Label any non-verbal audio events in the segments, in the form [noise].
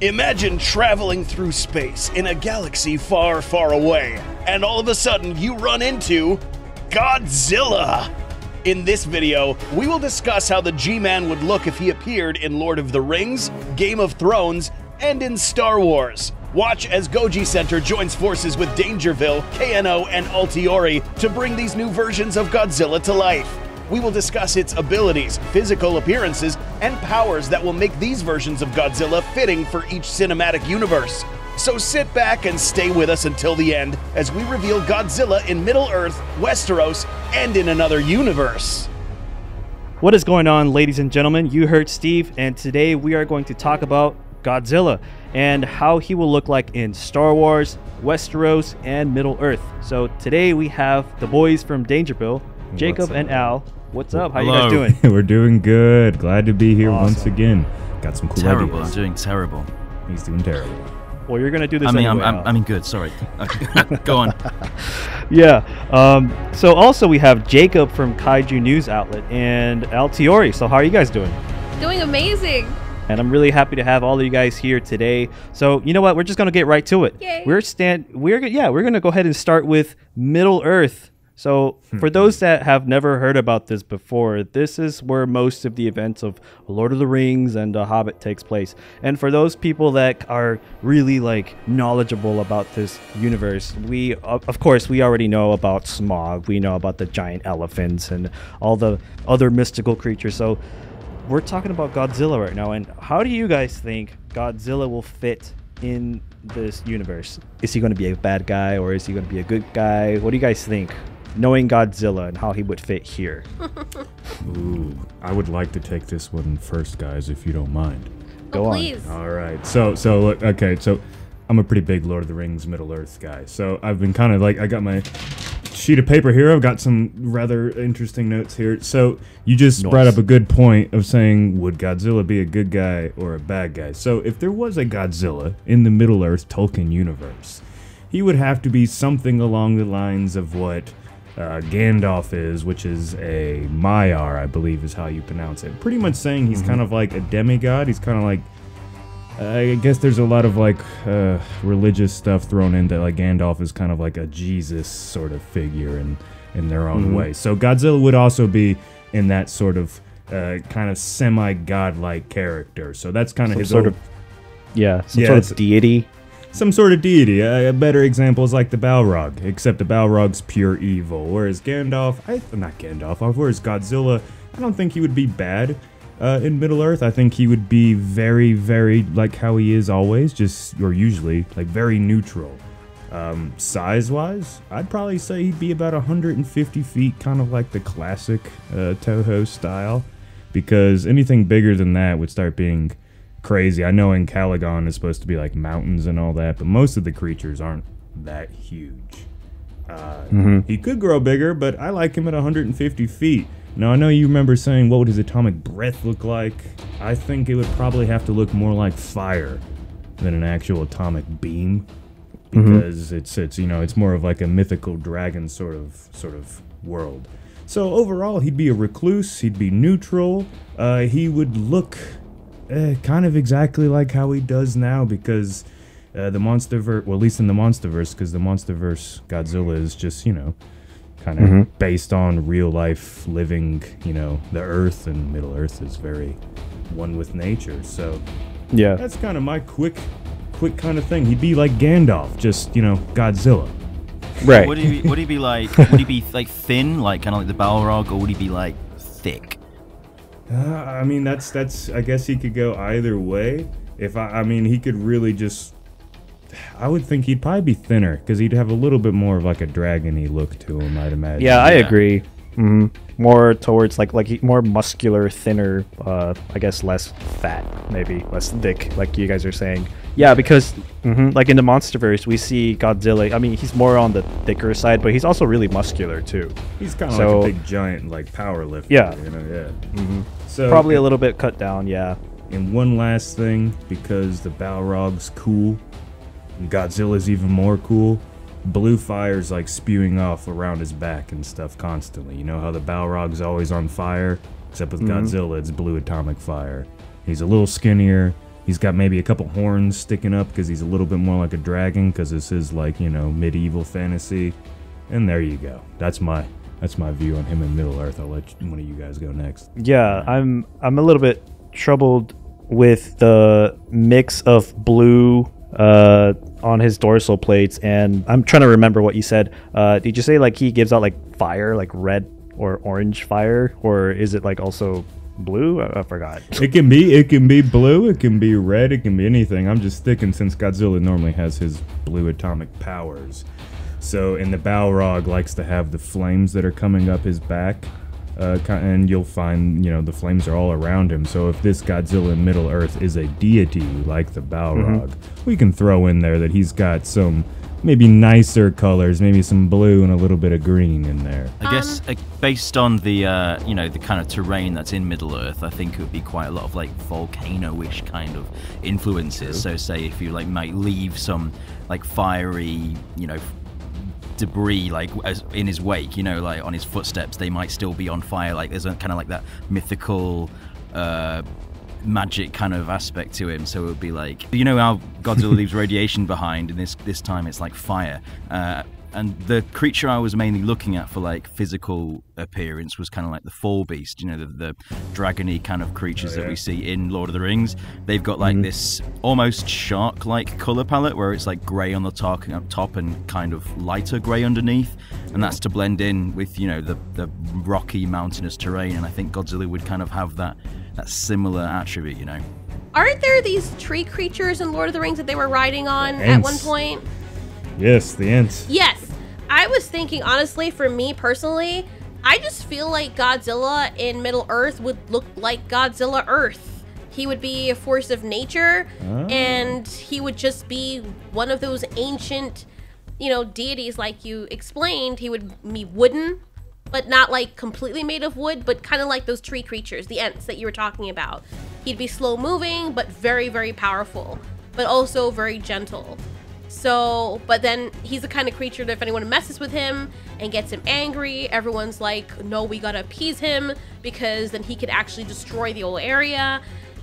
Imagine traveling through space in a galaxy far, far away, and all of a sudden you run into Godzilla. In this video, we will discuss how the G Man would look if he appeared in Lord of the Rings, Game of Thrones, and in Star Wars. Watch as Goji Center joins forces with Dangerville, KNO, and Alteori to bring these new versions of Godzilla to life. We will discuss its abilities, physical appearances, and powers that will make these versions of Godzilla fitting for each cinematic universe. So sit back and stay with us until the end as we reveal Godzilla in Middle Earth, Westeros, and in another universe. What is going on, ladies and gentlemen? You heard Steve, and today we are going to talk about Godzilla and how he will look like in Star Wars, Westeros, and Middle Earth. So today we have the boys from Dangerville, Jacob and Al. What's up? How you guys doing? [laughs] We're doing good. Glad to be here once again. Got some cool Terrible. I'm doing terrible. He's doing terrible. Well, you're gonna do this I mean, anyway. I'm, I'm, I mean, good. Sorry. Okay, [laughs] Go on. [laughs] yeah. Um, so also we have Jacob from Kaiju News Outlet and Alteori. So how are you guys doing? Doing amazing. and I'm really happy to have all of you guys here today. So you know what? We're just gonna get right to it. Yay. We're stand. We're go- yeah. We're gonna go ahead and start with Middle Earth. So hmm. for those that have never heard about this before, this is where most of the events of Lord of the Rings and The Hobbit takes place. And for those people that are really like knowledgeable about this universe, we of of course we already know about Smaug. We know about the giant elephants and all the other mystical creatures. So we're talking about Godzilla right now, and how do you guys think Godzilla will fit in this universe? Is he going to be a bad guy or is he going to be a good guy? What do you guys think? Knowing Godzilla and how he would fit here. [laughs] Ooh, I would like to take this one first, guys, if you don't mind. Oh, Go oh, on. All right. So, so look, okay. So, I'm a pretty big Lord of the Rings Middle Earth guy. So, I've been kind of like, I got my sheet of paper here. I've got some rather interesting notes here. So, you just brought up a good point of saying, would Godzilla be a good guy or a bad guy? So, if there was a Godzilla in the Middle Earth Tolkien universe, he would have to be something along the lines of what uh, Gandalf is, which is a Maiar, I believe is how you pronounce it. Pretty much saying he's kind of like a demigod. He's kind of like I guess there's a lot of like uh, religious stuff thrown into like Gandalf is kind of like a Jesus sort of figure in in their own way. So Godzilla would also be in that sort of uh, kind of semi godlike character. So that's kind of Some his sort own- of yeah, some Yeah, sort of deity. Some sort of deity. A, a better example is like the Balrog, except the Balrog's pure evil. Whereas Gandalf, I, am not Gandalf, uh, whereas Godzilla, I don't think he would be bad uh, in Middle Earth. I think he would be very, very like how he is always, just or usually like very neutral. Um, size wise, I'd probably say he'd be about 150 feet, kind of like the classic uh, Toho style. Because anything bigger than that would start being crazy. I know in Calagon is supposed to be like mountains and all that, but most of the creatures aren't that huge. Uh, He could grow bigger, but I like him at 150 feet. Now I know you remember saying what would his atomic breath look like. I think it would probably have to look more like fire than an actual atomic beam, because it's it's you know it's more of like a mythical dragon sort of sort of world. So overall, he'd be a recluse. He'd be neutral. Uh, he would look uh, kind of exactly like how he does now because uh, the monsterverse, well, at least in the monsterverse, because the monsterverse Godzilla is just you know kind of based on real life living. You know, the Earth and Middle Earth is very one with nature. So Yeah. that's kind of my quick, quick kind of thing. He'd be like Gandalf, just you know, Godzilla. Right. Would he, be, would he be like? Would he be like thin, like kind of like the Balrog, or would he be like thick? Uh, I mean, that's that's. I guess he could go either way. If I, I mean, he could really just. I would think he'd probably be thinner because he'd have a little bit more of like a dragony look to him. I'd imagine. Yeah, I Yeah. agree. Hmm More towards like like more muscular, thinner. Uh, I guess less fat, maybe less thick, like you guys are saying. Yeah, because mhm, like in the MonsterVerse, we see Godzilla. I mean, he's more on the thicker side, but he's also really muscular too. he's kind of So- like a big giant, like power lifter. Yeah. you know, yeah. Mm-hmm. So Probably a little bit cut down. Yeah. And one last thing, because the Balrog's cool, Godzilla's even more cool. Blue fire's like spewing off around his back and stuff constantly. You know how the Balrog's always on fire, except with mm-hmm. Godzilla, it's blue atomic fire. He's a little skinnier. He's got maybe a couple horns sticking up because he's a little bit more like a dragon because this is like you know medieval fantasy. And there you go. That's my that's my view on him in Middle Earth. I'll let one of you guys go next. Yeah, I'm I'm a little bit troubled with the mix of blue uh, on his dorsal plates, and I'm trying to remember what you said. Uh, did you say like he gives out like fire, like red or orange fire, or is it like also blue? I, I forgot. [laughs] It can be it can be blue, it can be red, it can be anything. I'm just thinking since Godzilla normally has his blue atomic powers. So and the Balrog likes to have the flames that are coming up his back. Uh, and you'll find, you know, the flames are all around him. So if this Godzilla in Middle Earth is a deity like the Balrog, we can throw in there that he's got some maybe nicer colors, maybe some blue and a little bit of green in there. I guess uh, based on the uh, you know the kind of terrain that's in Middle Earth, I think it would be quite a lot of like volcano-ish kind of influences. So say if you like might leave some like fiery, you know, debris like as in his wake, you know, like on his footsteps, they might still be on fire. Like there's a kind of like that mythical. Uh, magic kind of aspect to him so it would be like you know how godzilla [laughs] leaves radiation behind and this this time it's like fire uh, and the creature I was mainly looking at for like physical appearance was kind of like the fell beast, you know, the, the dragony kind of creatures oh, that we see in Lord of the Rings. They've got like mm-hmm. this almost shark-like color palette where it's like grey on the top, up top and kind of lighter grey underneath, and that's to blend in with you know the the rocky mountainous terrain. And I think Godzilla would kind of have that that similar attribute, you know. Aren't there these tree creatures in Lord of the Rings that they were riding on at one point? Yes, the Ents. Yes. I was thinking, honestly, for me personally, I just feel like Godzilla in Middle Earth would look like Godzilla Earth. He would be a force of nature, ah. and he would just be one of those ancient, you know, deities like you explained. He would be wooden, but not like completely made of wood, but kind of like those tree creatures, the Ents that you were talking about. He'd be slow moving, but very, very powerful, but also very gentle. So, but then he's the kind of creature that if anyone messes with him and gets him angry, everyone's like, no, we gotta appease him because then he could actually destroy the whole area.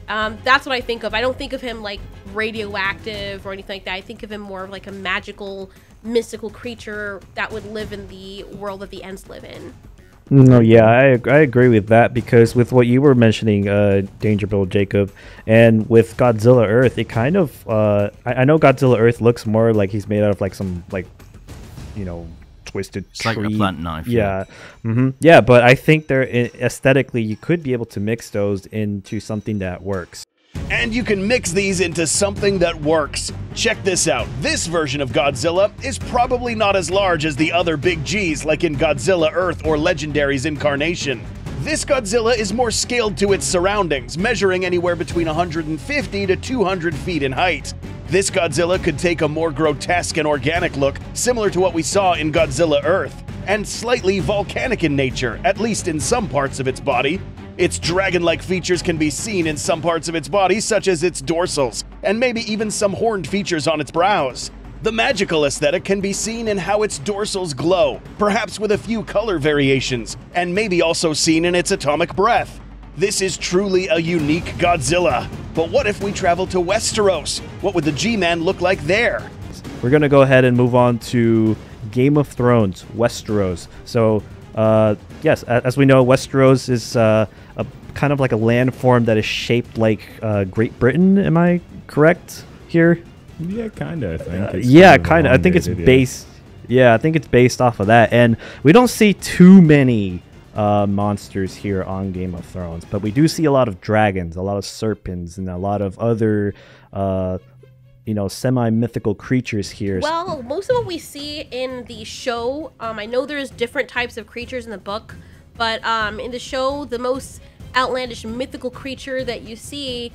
Um, that's what I think of. I don't think of him like radioactive or anything like that. I think of him more of like a magical, mystical creature that would live in the world that the Ents live in. No, yeah, I, I agree with that because with what you were mentioning, uh, Dangerville Jacob, and with Godzilla Earth, it kind of uh, I, I know Godzilla Earth looks more like he's made out of like some like you know twisted It's like a plant knife, Yeah, hmm yeah, but I think they're aesthetically you could be able to mix those into something that works. And you can mix these into something that works. Check this out. This version of Godzilla is probably not as large as the other big G's like in Godzilla Earth or Legendary's incarnation. This Godzilla is more scaled to its surroundings, measuring anywhere between 150 to 200 feet in height. This Godzilla could take a more grotesque and organic look, similar to what we saw in Godzilla Earth, and slightly volcanic in nature, at least in some parts of its body. Its dragon like features can be seen in some parts of its body, such as its dorsals, and maybe even some horned features on its brows. The magical aesthetic can be seen in how its dorsals glow, perhaps with a few color variations, and maybe also seen in its atomic breath. This is truly a unique Godzilla. But what if we travel to Westeros? What would the G Man look like there? We're gonna go ahead and move on to Game of Thrones, Westeros. So, uh, yes, as we know, Westeros is uh, kind of like a landform that is shaped like uh, Great Britain. Am I correct here? Yeah, kind of. I think. Uh, It's yeah, kind of. I think it's yeah. based. Yeah, I think it's based off of that, and we don't see too many uh, monsters here on Game of Thrones, but we do see a lot of dragons, a lot of serpents, and a lot of other, uh, you know, semi-mythical creatures here. Well, most of what we see in the show, um, I know there's different types of creatures in the book, but um, in the show, the most outlandish mythical creature that you see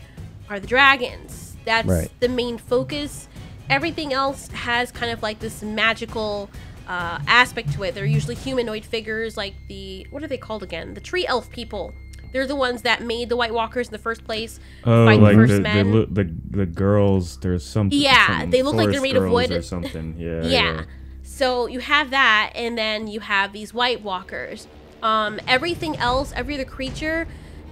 are the dragons. That's Right. the main focus. Everything else has kind of like this magical uh, aspect to it. They're usually humanoid figures, like the what are they called again? The tree elf people. They're the ones that made the White Walkers in the first place. Oh, fight like the first the, men. the the the girls. There's some. Yeah, some they look like they're made of wood. or something. [laughs] Yeah. yeah. So you have that, and then you have these White Walkers. Um, everything else, every other creature,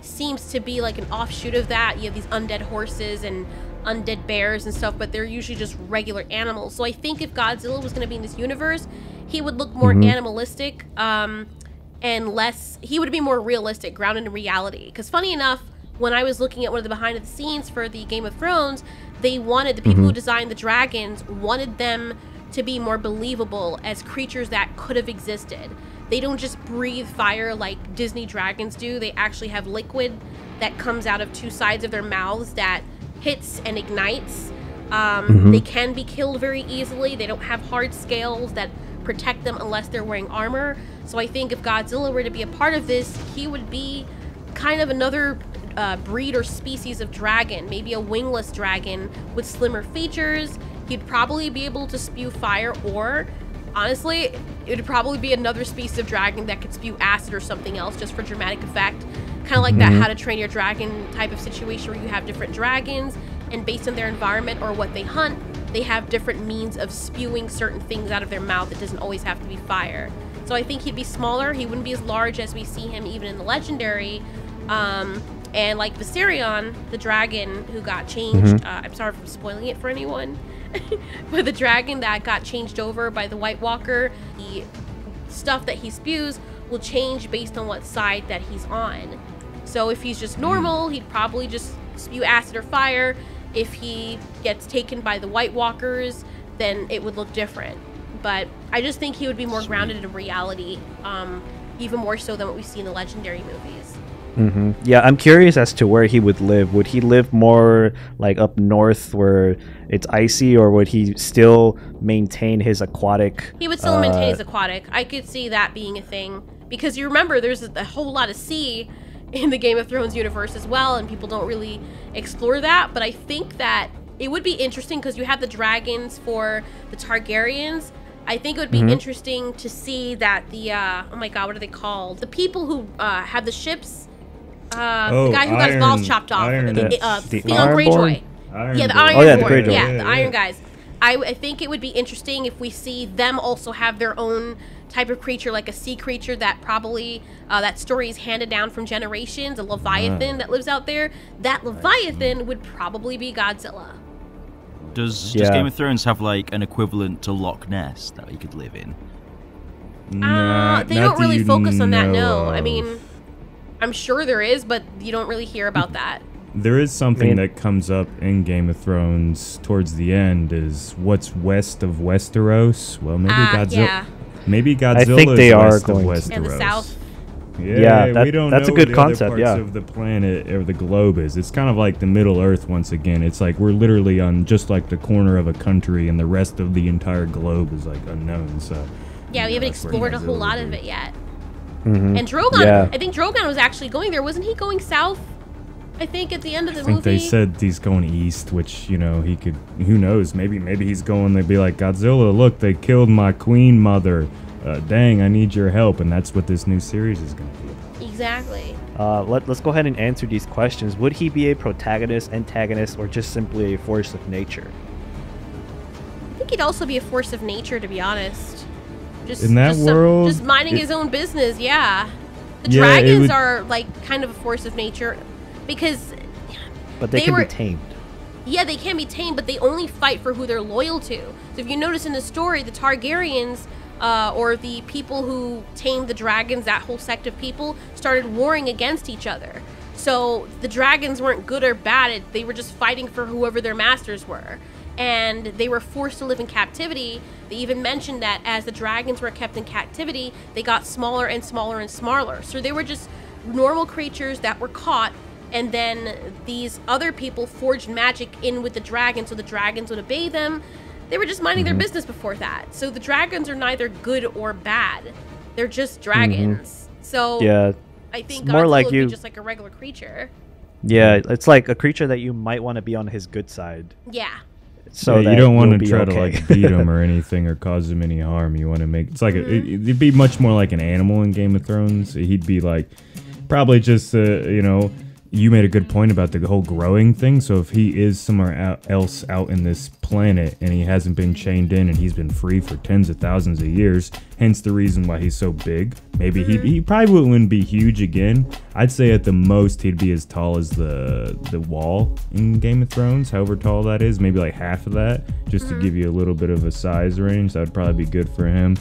seems to be like an offshoot of that. You have these undead horses and undead bears and stuff, but they're usually just regular animals. So I think if Godzilla was going to be in this universe, he would look more animalistic um, and less. He would be more realistic, grounded in reality. Because funny enough, when I was looking at one of the behind the scenes for the Game of Thrones, they wanted the people who designed the dragons wanted them to be more believable as creatures that could have existed. They don't just breathe fire like Disney dragons do. They actually have liquid that comes out of two sides of their mouths that hits and ignites. Um, They can be killed very easily. They don't have hard scales that protect them unless they're wearing armor. So I think if Godzilla were to be a part of this, he would be kind of another uh, breed or species of dragon, maybe a wingless dragon with slimmer features. He'd probably be able to spew fire, or honestly, it would probably be another species of dragon that could spew acid or something else just for dramatic effect. Kind of like that How to Train Your Dragon type of situation where you have different dragons, and based on their environment or what they hunt, they have different means of spewing certain things out of their mouth. It doesn't always have to be fire. So I think he'd be smaller. He wouldn't be as large as we see him even in the legendary. Um, and like Viserion, the dragon who got changed. Uh, I'm sorry for spoiling it for anyone, [laughs] but the dragon that got changed over by the White Walker, the stuff that he spews will change based on what side that he's on. So if he's just normal, he'd probably just spew acid or fire. If he gets taken by the White Walkers, then it would look different. But I just think he would be more grounded in reality, um, even more so than what we see in the legendary movies. Yeah, I'm curious as to where he would live. Would he live more like up north where it's icy, or would he still maintain his aquatic? He would still maintain uh, his aquatic. I could see that being a thing because you remember there's a, a whole lot of sea [laughs] in the Game of Thrones universe as well, and people don't really explore that. But I think that it would be interesting because you have the dragons for the Targaryens. I think it would be Mm-hmm. interesting to see that the uh, oh my god, what are they called? The people who uh, have the ships. Uh, Oh, the guy who got his balls chopped off. Iron- the, uh, The Theon Ironborn? Greyjoy. Iron Yeah, the Iron Oh, yeah, the Boy. Greyjoy. Yeah, Yeah, the Iron guys. I, I think it would be interesting if we see them also have their own type of creature, like a sea creature that probably uh, that story is handed down from generations. A leviathan that lives out there. That leviathan would probably be Godzilla. Does Yeah. does Game of Thrones have like an equivalent to Loch Ness that he could live in? Nah, uh, they not don't really focus on that. No, know I mean, I'm sure there is, but you don't really hear about that. There is something mean- that comes up in Game of Thrones towards the end is what's west of Westeros? Well, maybe Ah, Godzilla. yeah. Maybe Godzilla think they is are west going of. Westeros. And the south. Yeah, Yeah, that- we don't that's a good where the other concept, parts yeah. of the planet or the globe is. It's kind of like the Middle Earth once again. It's like we're literally on just like the corner of a country, and the rest of the entire globe is like unknown. So Yeah, we haven't explored a whole lot of it yet. And Drogon, Mm-hmm. Yeah. I think Drogon was actually going there. Wasn't he going south? I think at the end of the I think movie. they said he's going east, which you know he could. Who knows? Maybe maybe he's going. They'd be like Godzilla. Look, they killed my queen mother. Uh, dang, I need your help, and that's what this new series is going to be. about. exactly. Uh, let, let's go ahead and answer these questions. Would he be a protagonist, antagonist, or just simply a force of nature? I think he'd also be a force of nature, to be honest. Just In that just some- world, just minding it- his own business. Yeah, the Yeah, dragons would- are like kind of a force of nature because But they, They can were- be tamed. yeah, they can be tamed, but they only fight for who they're loyal to. So if you notice in the story, the Targaryens, uh, or the people who tamed the dragons, that whole sect of people, started warring against each other. So the dragons weren't good or bad; they were just fighting for whoever their masters were, and they were forced to live in captivity. They even mentioned that as the dragons were kept in captivity, they got smaller and smaller and smaller. So they were just normal creatures that were caught and then these other people forged magic in with the dragons so the dragons would obey them. They were just minding their mm-hmm. business before that. So the dragons are neither good or bad. They're just dragons. Mm-hmm. So Yeah, i think It's more Godzilla like you- just like a regular creature. Yeah. It's like a creature that you might want to be on his good side. yeah So yeah, that you don't want to try okay. to like beat him or anything or cause him any harm. You want to make it's like a, it, Mm-hmm. it'd be much more like an animal in Game of Thrones. He'd be like probably just uh, you know you made a good point about the whole growing thing. So if he is somewhere out, else out in this planet and he hasn't been chained in and he's been free for tens of thousands of years, hence the reason why he's so big. Maybe he he probably wouldn't be huge again. I'd say at the most he'd be as tall as the the wall in Game of Thrones, however tall that is, maybe like half of that, just to mm-hmm. give you a little bit of a size range. That would probably be good for him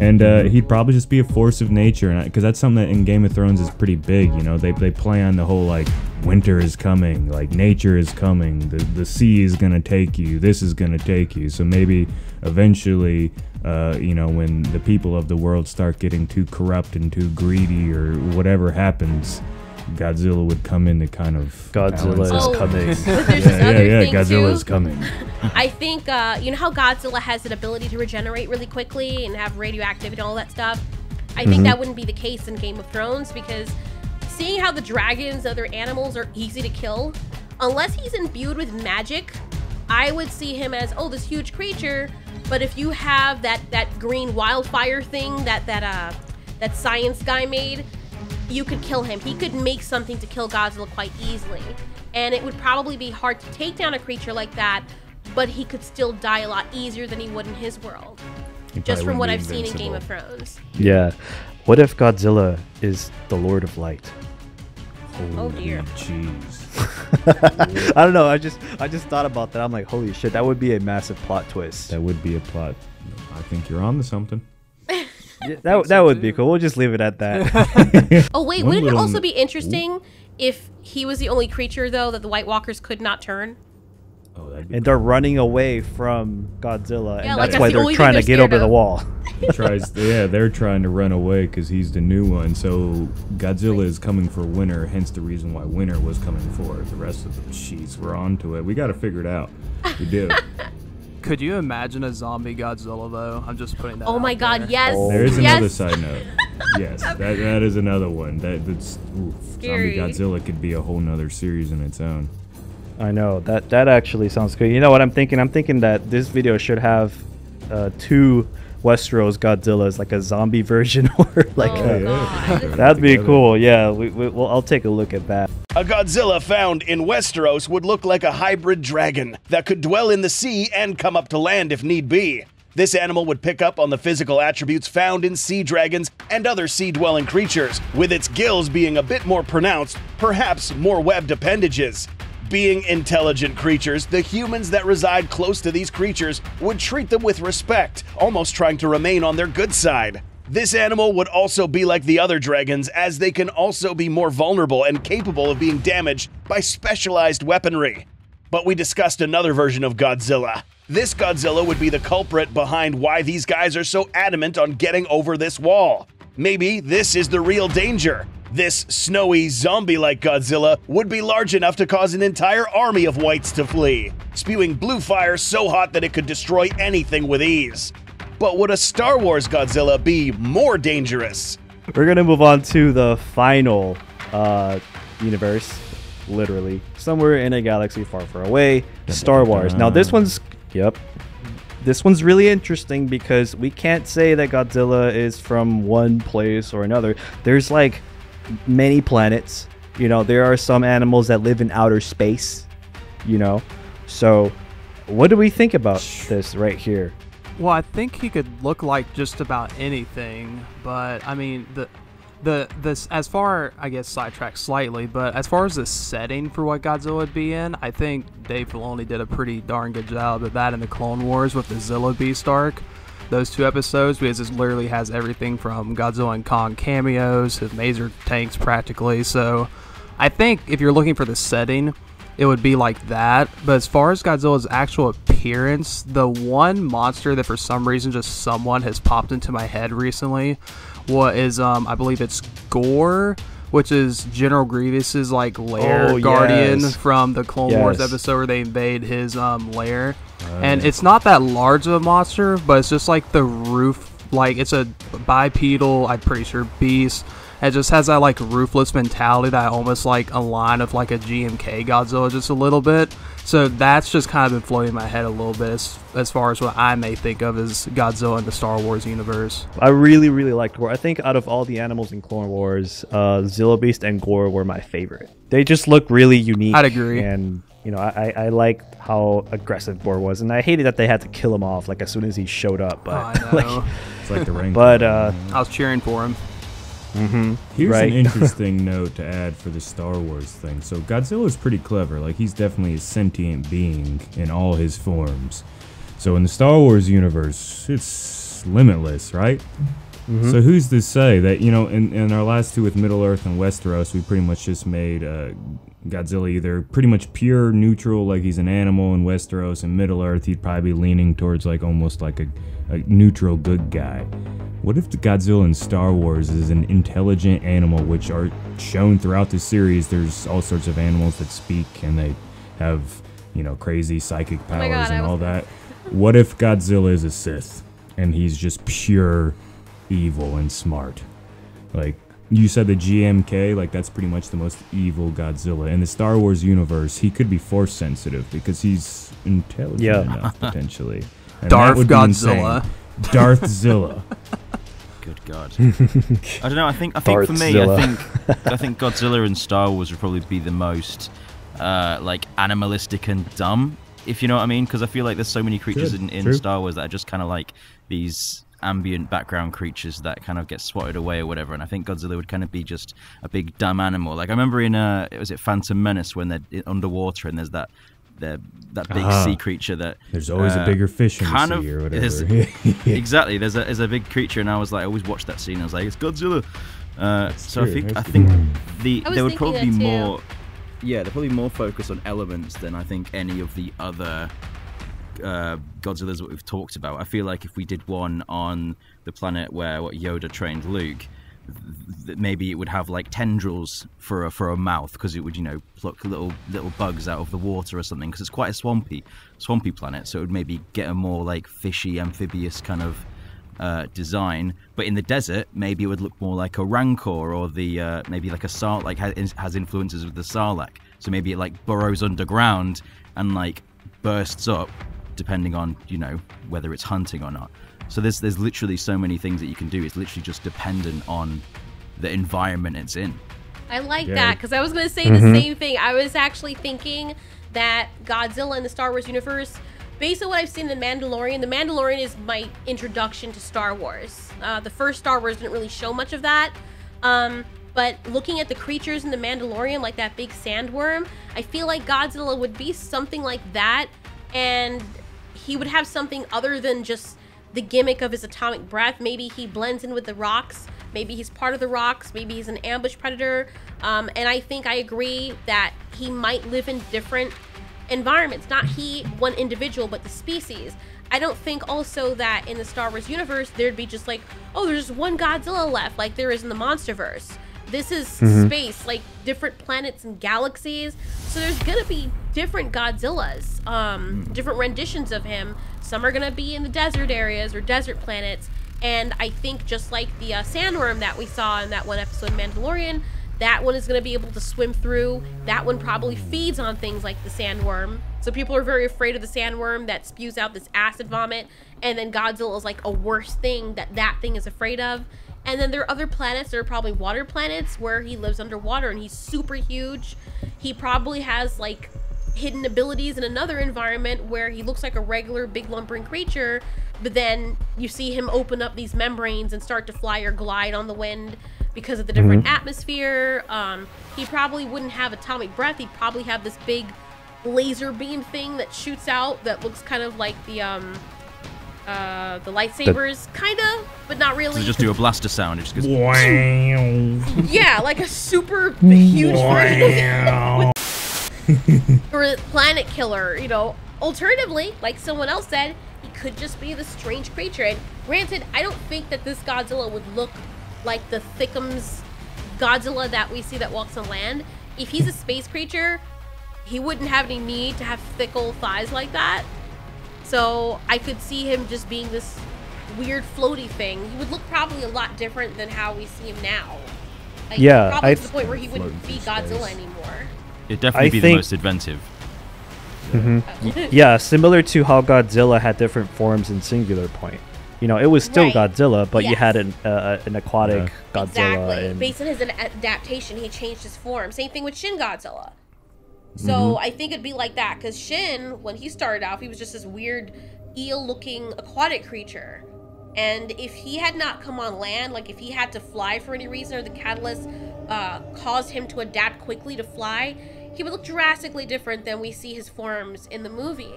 and uh, he'd probably just be a force of nature because that's something that in game of thrones is pretty big you know they, they play on the whole like winter is coming like nature is coming the, the sea is going to take you this is going to take you so maybe eventually uh, you know when the people of the world start getting too corrupt and too greedy or whatever happens Godzilla would come in to kind of Godzilla balance is. Oh. [laughs] coming. There's yeah, yeah, yeah. Godzilla too. is coming. I think uh, you know how Godzilla has an ability to regenerate really quickly and have radioactivity and all that stuff. I think that wouldn't be the case in Game of Thrones because seeing how the dragons, other animals are easy to kill, unless he's imbued with magic, I would see him as oh this huge creature. But if you have that that green wildfire thing that that uh that science guy made, you could kill him. He could make something to kill Godzilla quite easily. And it would probably be hard to take down a creature like that, but he could still die a lot easier than he would in his world. He Just from what I've be seen in Game of Thrones. Yeah. What if Godzilla is the Lord of Light? Oh dear. Jeez. [laughs] I don't know. I just I just thought about that. I'm like, holy shit, that would be a massive plot twist. That would be a plot. I think you're on to something. [laughs] Yeah, that that would be cool. We'll just leave it at that. [laughs] Oh wait, One wouldn't it also be interesting if he was the only creature though that the White Walkers could not turn? Oh, that'd be and they're running away from Godzilla, Yeah, and that's that's why the they're only trying to they're get scared over the wall. [laughs] Tries. Yeah, they're trying to run away because he's the new one. So Godzilla is coming for Winter. Hence the reason why Winter was coming for the rest of them. Jeez, we're on to it. We got to figure it out. We do. [laughs] Could you imagine a zombie Godzilla though? I'm just putting that. Oh my god, there. yes. Oh. There is yes. another side note. Yes, [laughs] that that is another one. That that's oof, Scary. Zombie Godzilla could be a whole nother series in its own. I know that that actually sounds good. You know what I'm thinking? I'm thinking that this video should have uh, two Westeros Godzillas, like a zombie [laughs] version, or like Oh, a- God. that'd be Together. cool. Yeah, we, we, well, I'll take a look at that. A Godzilla found in Westeros would look like a hybrid dragon that could dwell in the sea and come up to land if need be. This animal would pick up on the physical attributes found in sea dragons and other sea dwelling creatures, with its gills being a bit more pronounced, perhaps more webbed appendages. Being intelligent creatures, the humans that reside close to these creatures would treat them with respect, almost trying to remain on their good side. This animal would also be like the other dragons, as they can also be more vulnerable and capable of being damaged by specialized weaponry. But we discussed another version of Godzilla. This Godzilla would be the culprit behind why these guys are so adamant on getting over this wall. Maybe this is the real danger. This snowy, zombie like Godzilla would be large enough to cause an entire army of whites to flee, spewing blue fire so hot that it could destroy anything with ease. But would a Star Wars Godzilla be more dangerous? We're gonna move on to the final uh, universe, literally somewhere in a galaxy far, far away. Star Wars. Now this one's yep. This one's really interesting because we can't say that Godzilla is from one place or another. There's like many planets. You know, there are some animals that live in outer space. You know, so what do we think about this right here? Well, I think he could look like just about anything, but I mean the the this as far I guess sidetracked slightly, but as far as the setting for what Godzilla would be in, I think Dave Filoni did a pretty darn good job of that in the Clone Wars with the Zillo Beast arc. Those two episodes because this literally has everything from Godzilla and Kong cameos to laser tanks practically. So I think if you're looking for the setting, it would be like that. But as far as Godzilla's actual appearance, the one monster that for some reason just someone has popped into my head recently, what is um I believe it's Gor, which is General Grievous's like lair Oh, guardian yes. from the Clone Wars episode where they invade his um lair. and it's not that large of a monster, but it's just like the roof like it's a bipedal, I'm pretty sure beast It just has that like ruthless mentality that almost like a line of like a GMK Godzilla just a little bit. So that's just kind of been floating in my head a little bit as, as far as what I may think of as Godzilla in the Star Wars universe. I really, really liked Gor. I think out of all the animals in Clone Wars, uh, Zillo Beast and Gor were my favorite. They just look really unique. I'd agree. And you know, I, I liked how aggressive Gor was, and I hated that they had to kill him off like as soon as he showed up. But Oh, I [laughs] know. like, It's like the ring. but uh, I was cheering for him. Mm-hmm. Here's Right. an [laughs] interesting note to add for the Star Wars thing. So Godzilla's pretty clever. Like he's definitely a sentient being in all his forms. So in the Star Wars universe, it's limitless, right? So who's to say that you know in, in our last two with Middle Earth and Westeros, we pretty much just made uh, Godzilla either pretty much pure neutral, like he's an animal in Westeros, and Middle Earth he'd probably be leaning towards like almost like a, a neutral good guy. What if the Godzilla in Star Wars is an intelligent animal, which are shown throughout the series? There's all sorts of animals that speak and they have, you know, crazy psychic powers my God, and was all that. [laughs] What if Godzilla is a Sith and he's just pure evil and smart? Like you said, the GMK, like that's pretty much the most evil Godzilla in the Star Wars universe. He could be force sensitive because he's intelligent Yeah. enough [laughs] potentially. And Darth would Godzilla. insane. Darthzilla. [laughs] Good God. [laughs] I don't know. I think I think for me, I think I think Godzilla and Star Wars would probably be the most uh, like animalistic and dumb, if you know what I mean. Because I feel like there's so many creatures Good, in, in true. Star Wars that are just kind of like these ambient background creatures that kind of get swatted away or whatever. And I think Godzilla would kind of be just a big dumb animal. Like I remember in uh, was it Phantom Menace when they're underwater and there's that. The, that big Ah. sea creature that There's always a uh, bigger fish in the kind sea of or is- whatever. [laughs] [laughs] exactly. There's a there's a big creature, and I was like, I always watched that scene. I was like, it's Godzilla. Uh, so I true, think I think true. the I there would probably be more. Yeah, they're probably more focused on elements than I think any of the other uh, Godzillas that we've talked about. I feel like if we did one on the planet where what Yoda trained Luke, maybe it would have like tendrils for a, for a mouth because it would you know pluck little little bugs out of the water or something because it's quite a swampy swampy planet. So it would maybe get a more like fishy amphibious kind of uh, design. But in the desert, maybe it would look more like a rancor or the uh, maybe like a sar like has, influences with the sarlacc. So maybe it like burrows underground and like bursts up, depending on you know whether it's hunting or not. So there's there's literally so many things that you can do. It's literally just dependent on the environment it's in. I like Yeah. that because I was going to say the same thing. I was actually thinking that Godzilla in the Star Wars universe, based on what I've seen in The Mandalorian, The Mandalorian is my introduction to Star Wars. Uh, the first Star Wars didn't really show much of that. Um, but looking at the creatures in The Mandalorian, like that big sandworm, I feel like Godzilla would be something like that. And he would have something other than just the gimmick of his atomic breath. Maybe he blends in with the rocks. Maybe he's part of the rocks. Maybe he's an ambush predator. Um, and I think I agree that he might live in different environments. Not he, one individual, but the species. I don't think also that in the Star Wars universe there'd be just like, oh, there's just one Godzilla left, like there is in the MonsterVerse. This is space, like different planets and galaxies. So there's gonna be different Godzillas, um, different renditions of him. Some are gonna be in the desert areas or desert planets. And I think just like the uh, sandworm that we saw in that one episode of Mandalorian, that one is going to be able to swim through. That one probably feeds on things like the sandworm. So people are very afraid of the sandworm that spews out this acid vomit. And then Godzilla is like a worse thing that that thing is afraid of. And then there are other planets that are probably water planets where he lives underwater and he's super huge. He probably has like hidden abilities in another environment where he looks like a regular big lumbering creature, but then you see him open up these membranes and start to fly or glide on the wind because of the different atmosphere. Um, he probably wouldn't have atomic breath. He'd probably have this big laser beam thing that shoots out that looks kind of like the um uh the lightsabers kind of but not really So just do a blaster sound. It just goes. [laughs] yeah like a super huge version of it or planet killer, you know. Alternatively, like someone else said, he could just be the strange creature. And granted, I don't think that this Godzilla would look like the Thickums Godzilla that we see that walks on land. If he's a space creature, he wouldn't have any need to have thickle thighs like that. So I could see him just being this weird floaty thing. He would look probably a lot different than how we see him now. Like, Yeah, probably I to the point where he wouldn't be Godzilla anymore. It'd definitely I be think- the most inventive. [laughs] Yeah, similar to how Godzilla had different forms in Singular Point. You know, it was still Right. Godzilla, but you had an uh, an aquatic Godzilla. Exactly. And, Based on his adaptation, he changed his form. Same thing with Shin Godzilla. So Mm-hmm. I think it'd be like that because Shin, when he started off, he was just this weird eel-looking aquatic creature. And if he had not come on land, like if he had to fly for any reason, or the catalyst uh, caused him to adapt quickly to fly, he would look drastically different than we see his forms in the movie.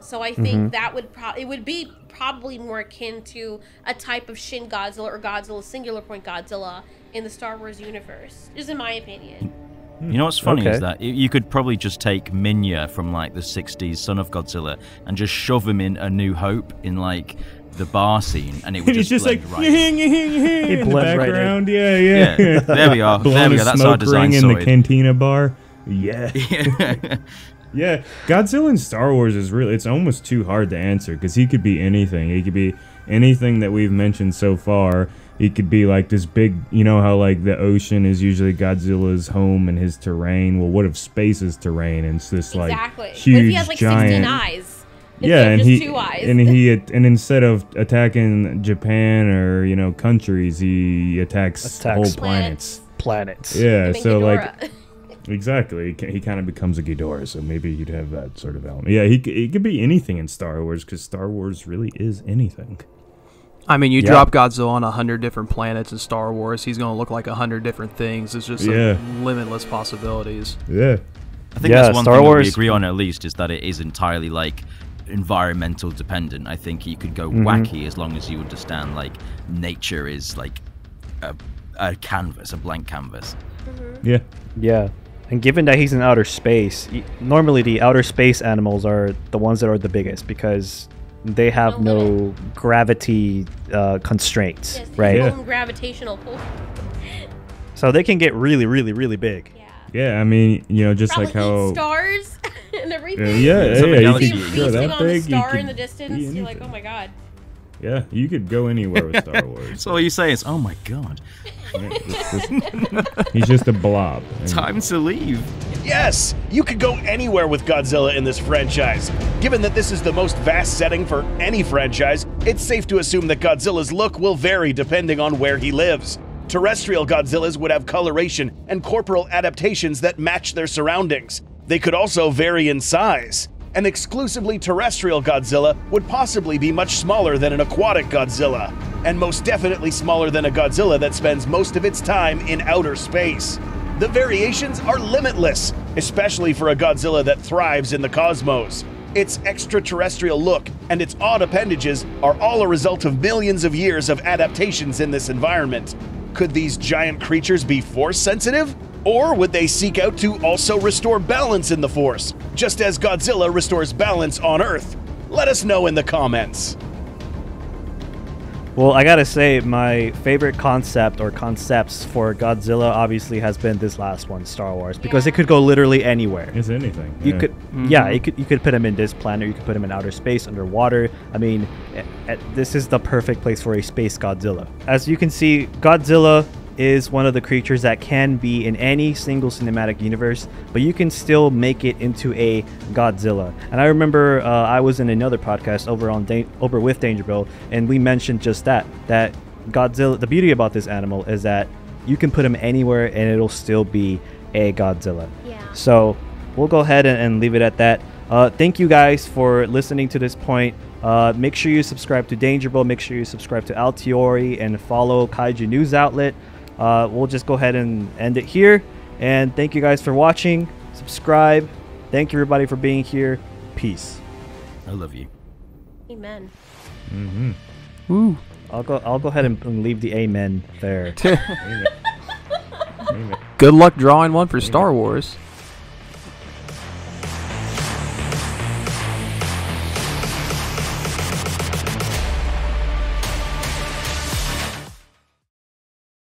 So I think Mm-hmm. that would pro- it would be probably more akin to a type of Shin Godzilla or Godzilla Singular Point Godzilla in the Star Wars universe. Just in my opinion. You know what's funny Okay. is that you could probably just take Minya from like the '60s, Son of Godzilla, and just shove him in A New Hope in like the bar scene, and it would [laughs] And it's just, just like blend right. in. in the blends right in. background. yeah, yeah, Yeah, there we are. Blowing There we a go. That's our design ring in the cantina bar. [laughs] Yeah. Yeah, Godzilla in Star Wars is really, it's almost too hard to answer because he could be anything. He could be anything that we've mentioned so far. He could be like this big, you know how like the ocean is usually Godzilla's home and his terrain. Well, what if space is terrain and it's this like exactly. huge what if he has like giant 16 eyes? yeah, and just he two and he [laughs] and instead of attacking Japan or you know countries, he attacks, Attacks whole planets. planets. Yeah, so like Ghidorah. [laughs] Exactly. He, he kind of becomes a Ghidorah, so maybe you'd have that sort of element. Yeah, he, he could be anything in Star Wars because Star Wars really is anything. I mean, you Yeah. drop Godzilla on a hundred different planets in Star Wars, he's gonna look like a hundred different things. It's just Yeah. limitless possibilities. Yeah. I think Yeah, that's one Star thing that we agree on at least is that it is entirely like environmental dependent. I think you could go Mm-hmm. wacky as long as you understand like nature is like a, a canvas, a blank canvas. Yeah. Yeah. And given that he's in outer space, normally the outer space animals are the ones that are the biggest because they have No no gravity uh, constraints, Yes, his right? Yeah. own gravitational pull. [laughs] So they can get really, really, really big. Yeah. Yeah, I mean, you know, just Probably like how. stars [laughs] and Yeah, everything. yeah, Some yeah, you galaxy could you You could go go that on a big. You star in the be distance. You're like, oh my god. Yeah, you could go anywhere with Star [laughs] Wars. So all you say is, "Oh my god, Yeah, [laughs] just- he's just a blob. [laughs] Time to leave." Yes, you could go anywhere with Godzilla in this franchise. Given that this is the most vast setting for any franchise, it's safe to assume that Godzilla's look will vary depending on where he lives. Terrestrial Godzillas would have coloration and corporal adaptations that match their surroundings. They could also vary in size. An exclusively terrestrial Godzilla would possibly be much smaller than an aquatic Godzilla, and most definitely smaller than a Godzilla that spends most of its time in outer space. The variations are limitless, especially for a Godzilla that thrives in the cosmos. Its extraterrestrial look and its odd appendages are all a result of millions of years of adaptations in this environment. Could these giant creatures be force sensitive? Or would they seek out to also restore balance in the force, just as Godzilla restores balance on Earth? Let us know in the comments. Well, I gotta say, my favorite concept or concepts for Godzilla obviously has been this last one, Star Wars, because it could go literally anywhere. It's anything. You yeah. could, yeah, you could you could put him in this planet. You could put him in outer space, underwater. I mean, eh, eh, this is the perfect place for a space Godzilla. As you can see, Godzilla is one of the creatures that can be in any single cinematic universe, but you can still make it into a Godzilla. And I remember uh, I was in another podcast over on da- over with Dangerville, and we mentioned just that that Godzilla. The beauty about this animal is that you can put him anywhere, and it'll still be a Godzilla. Yeah. So we'll go ahead and, and leave it at that. Uh, thank you guys for listening to this point. Uh, make sure you subscribe to Dangerville. Make sure you subscribe to Alteori and follow Kaiju News Outlet. Uh, we'll just go ahead and end it here. And thank you guys for watching. Subscribe. Thank you everybody for being here. Peace. I love you. Amen. Mhm. Woo. I'll go. I'll go ahead and, and leave the amen there. [laughs] [laughs] Good luck drawing one for Star Wars.